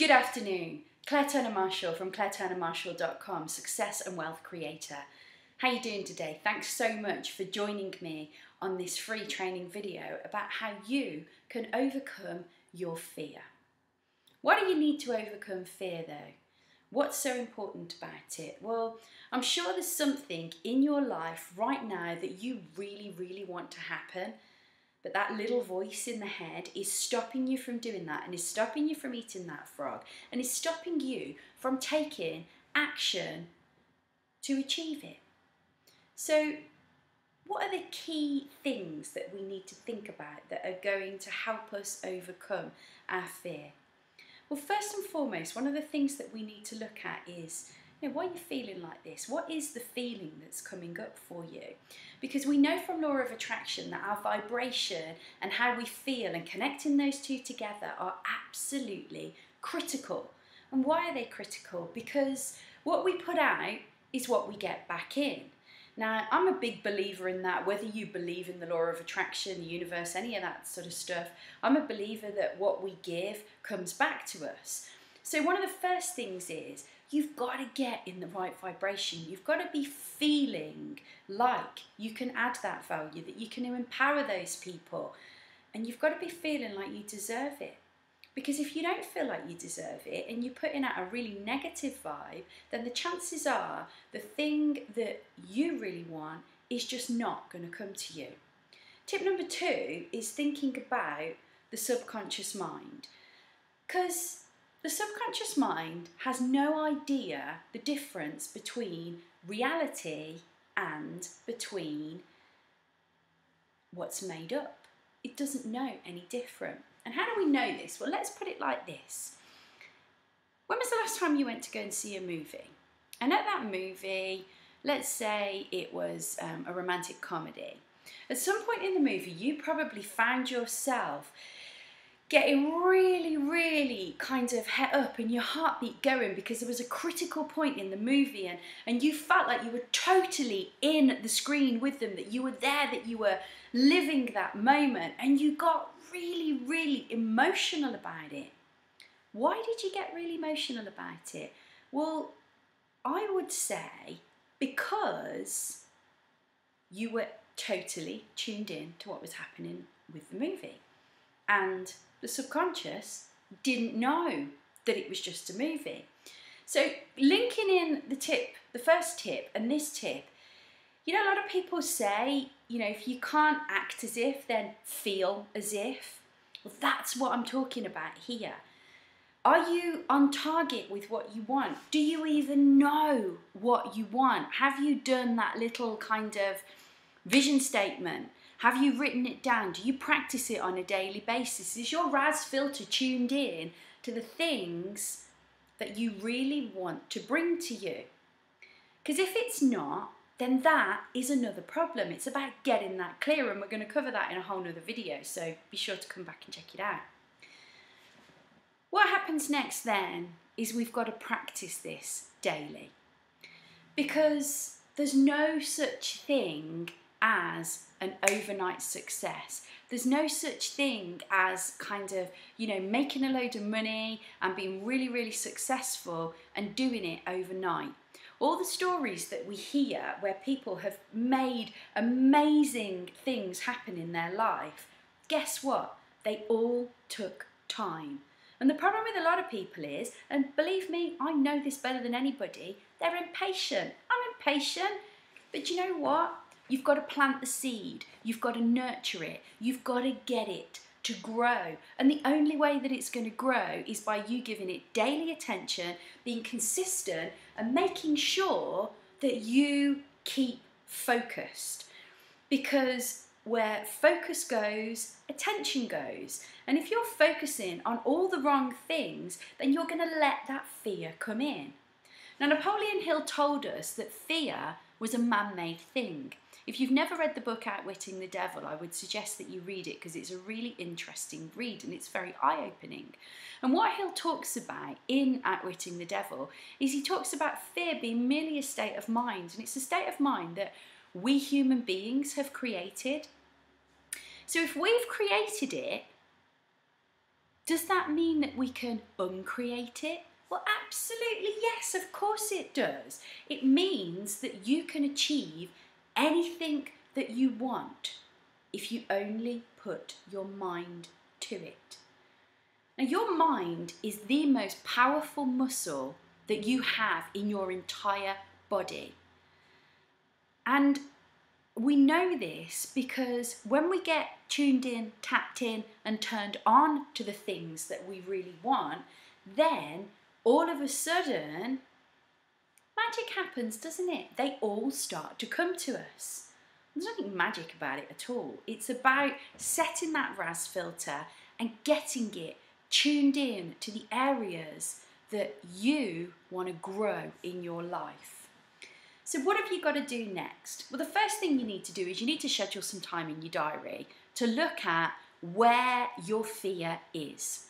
Good afternoon. Clare Turner Marshall from clareturnermarshall.com, success and wealth creator. How are you doing today? Thanks so much for joining me on this free training video about how you can overcome your fear. What do you need to overcome fear though? What's so important about it? Well, I'm sure there's something in your life right now that you really, really want to happen but that little voice in the head is stopping you from doing that and is stopping you from eating that frog and is stopping you from taking action to achieve it. So, what are the key things that we need to think about that are going to help us overcome our fear? Well, first and foremost, one of the things that we need to look at is know, why are you feeling like this? What is the feeling that's coming up for you? Because we know from law of attraction that our vibration and how we feel and connecting those two together are absolutely critical. And why are they critical? Because what we put out is what we get back in. Now, I'm a big believer in that, whether you believe in the law of attraction, the universe, any of that sort of stuff, I'm a believer that what we give comes back to us. So, one of the first things is you've got to get in the right vibration. You've got to be feeling like you can add that value, that you can empower those people. And you've got to be feeling like you deserve it. Because if you don't feel like you deserve it and you're putting out a really negative vibe, then the chances are the thing that you really want is just not going to come to you. Tip number two is thinking about the subconscious mind. Because the subconscious mind has no idea the difference between reality and between what's made up. It doesn't know any different. And how do we know this? Well, let's put it like this. When was the last time you went to go and see a movie? And at that movie, let's say it was um, a romantic comedy. At some point in the movie, you probably found yourself getting really, really kind of het up and your heartbeat going because there was a critical point in the movie and, and you felt like you were totally in the screen with them, that you were there, that you were living that moment, and you got really, really emotional about it. Why did you get really emotional about it? Well, I would say because you were totally tuned in to what was happening with the movie. And the subconscious didn't know that it was just a movie. So, linking in the tip, the first tip, and this tip, you know, a lot of people say, you know, if you can't act as if, then feel as if. Well, that's what I'm talking about here. Are you on target with what you want? Do you even know what you want? Have you done that little kind of vision statement? Have you written it down? Do you practice it on a daily basis? Is your RAS filter tuned in to the things that you really want to bring to you? Because if it's not, then that is another problem. It's about getting that clear, and we're going to cover that in a whole nother video, so be sure to come back and check it out. What happens next then is we've got to practice this daily because there's no such thing as an overnight success. There's no such thing as kind of, you know, making a load of money and being really, really successful and doing it overnight. All the stories that we hear where people have made amazing things happen in their life, guess what? They all took time. And the problem with a lot of people is, and believe me, I know this better than anybody, they're impatient. I'm impatient. But you know what? You've got to plant the seed, you've got to nurture it, you've got to get it to grow. And the only way that it's going to grow is by you giving it daily attention, being consistent, and making sure that you keep focused. Because where focus goes, attention goes. And if you're focusing on all the wrong things, then you're going to let that fear come in. Now, Napoleon Hill told us that fear was a man made thing. If you've never read the book Outwitting the Devil, I would suggest that you read it because it's a really interesting read and it's very eye opening. And what Hill talks about in Outwitting the Devil is he talks about fear being merely a state of mind, and it's a state of mind that we human beings have created. So if we've created it, Does that mean that we can uncreate it? Well, absolutely yes, of course it does. It means that you can achieve anything that you want if you only put your mind to it. Now, your mind is the most powerful muscle that you have in your entire body. And we know this because when we get tuned in, tapped in, and turned on to the things that we really want, then all of a sudden, happens, doesn't it? They all start to come to us. There's nothing magic about it at all. It's about setting that RAS filter and getting it tuned in to the areas that you want to grow in your life. So, what have you got to do next? Well, the first thing you need to do is you need to schedule some time in your diary to look at where your fear is.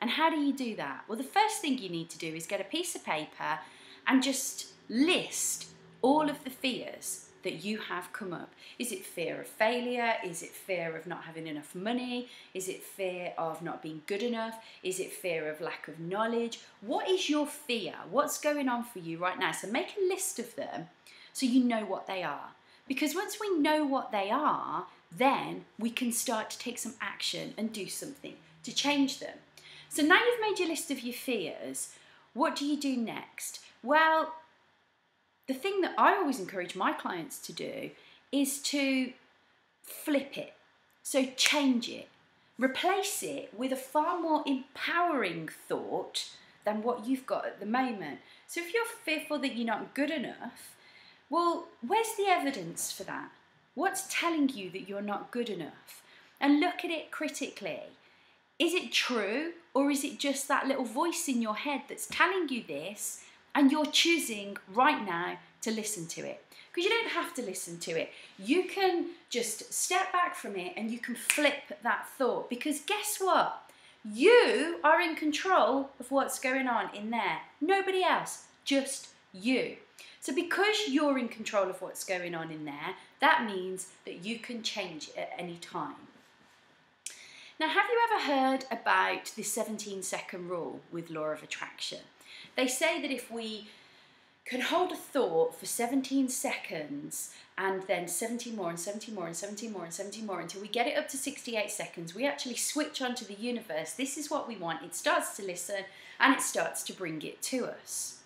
And how do you do that? Well, the first thing you need to do is get a piece of paper and just list all of the fears that you have come up? Is it fear of failure? Is it fear of not having enough money? Is it fear of not being good enough? Is it fear of lack of knowledge? What is your fear? What's going on for you right now? So make a list of them so you know what they are. Because once we know what they are, then we can start to take some action and do something to change them. So now you've made your list of your fears, what do you do next? Well, the thing that I always encourage my clients to do is to flip it. So change it. Replace it with a far more empowering thought than what you've got at the moment. So if you're fearful that you're not good enough, well, where's the evidence for that? What's telling you that you're not good enough? And look at it critically. Is it true or is it just that little voice in your head that's telling you this and you're choosing right now to listen to it. Because you don't have to listen to it. You can just step back from it and you can flip that thought. Because guess what? You are in control of what's going on in there. Nobody else, just you. So, because you're in control of what's going on in there, that means that you can change at any time. Now, have you ever heard about the 17 second rule with law of attraction? They say that if we can hold a thought for 17 seconds and then 17 more and 17 more and 17 more and 17 more until we get it up to 68 seconds, we actually switch onto the universe. This is what we want. It starts to listen and it starts to bring it to us.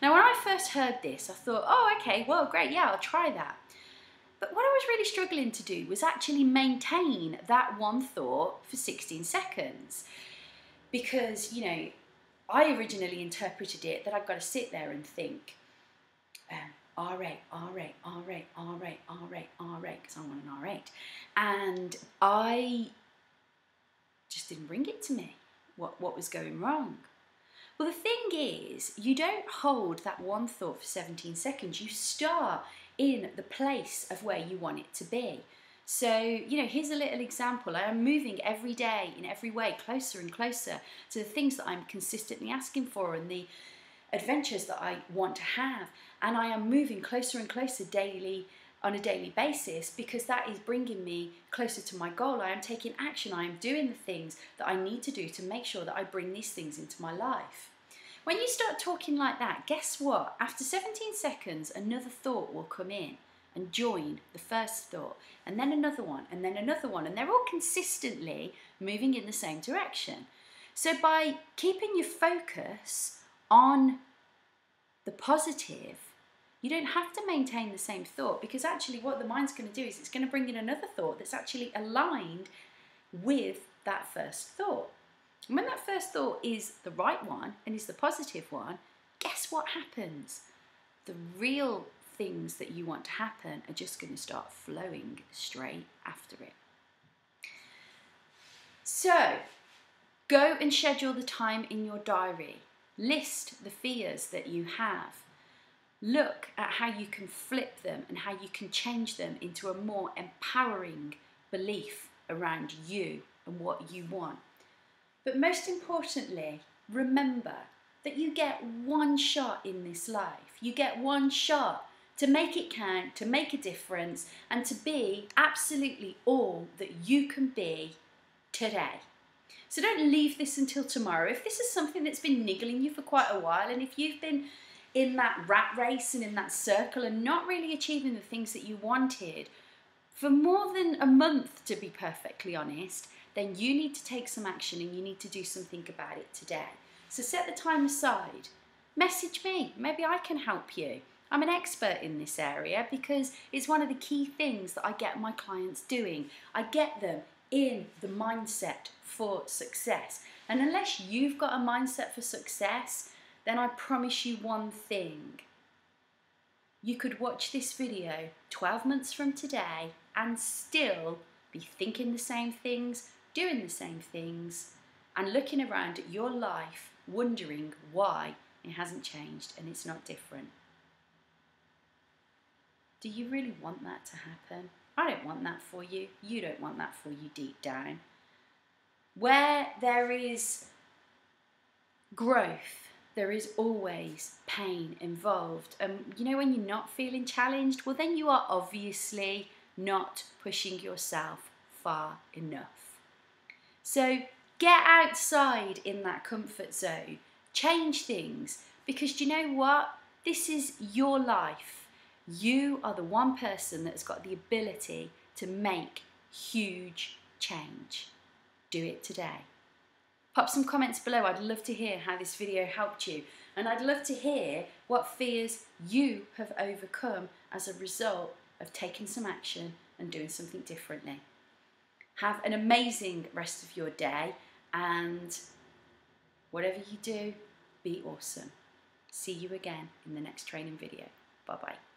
Now, when I first heard this, I thought, oh, okay, well, great, yeah, I'll try that. But what I was really struggling to do was actually maintain that one thought for 16 seconds. Because, you know, I originally interpreted it that I've got to sit there and think, um, R8, R8, R8, R8, R8, R8, because I want an R8. And I just didn't bring it to me what, what was going wrong. Well, the thing is, you don't hold that one thought for 17 seconds. You start in the place of where you want it to be. So, you know, here's a little example. I am moving every day in every way closer and closer to the things that I'm consistently asking for and the adventures that I want to have. And I am moving closer and closer daily on a daily basis because that is bringing me closer to my goal. I am taking action. I am doing the things that I need to do to make sure that I bring these things into my life. When you start talking like that, guess what? After 17 seconds, another thought will come in and join the first thought, and then another one, and then another one, and they're all consistently moving in the same direction. So, by keeping your focus on the positive, you don't have to maintain the same thought because actually, what the mind's going to do is it's going to bring in another thought that's actually aligned with that first thought. And when that first thought is the right one and is the positive one, guess what happens? The real things that you want to happen are just going to start flowing straight after it. So, go and schedule the time in your diary. List the fears that you have. Look at how you can flip them and how you can change them into a more empowering belief around you and what you want. But most importantly, remember that you get one shot in this life. You get one shot to make it count, to make a difference, and to be absolutely all that you can be today. So don't leave this until tomorrow. If this is something that's been niggling you for quite a while, and if you've been in that rat race and in that circle and not really achieving the things that you wanted for more than a month, to be perfectly honest, then you need to take some action and you need to do something about it today. So set the time aside. Message me. Maybe I can help you. I'm an expert in this area because it's one of the key things that I get my clients doing. I get them in the mindset for success. And unless you've got a mindset for success, then I promise you one thing. You could watch this video 12 months from today and still be thinking the same things, doing the same things, and looking around at your life wondering why it hasn't changed and it's not different. Do you really want that to happen? I don't want that for you. You don't want that for you deep down. Where there is growth, there is always pain involved. And um, you know, when you're not feeling challenged, well, then you are obviously not pushing yourself far enough. So get outside in that comfort zone, change things, because you know what? This is your life. You are the one person that's got the ability to make huge change. Do it today. Pop some comments below. I'd love to hear how this video helped you. And I'd love to hear what fears you have overcome as a result of taking some action and doing something differently. Have an amazing rest of your day and whatever you do, be awesome. See you again in the next training video. Bye bye.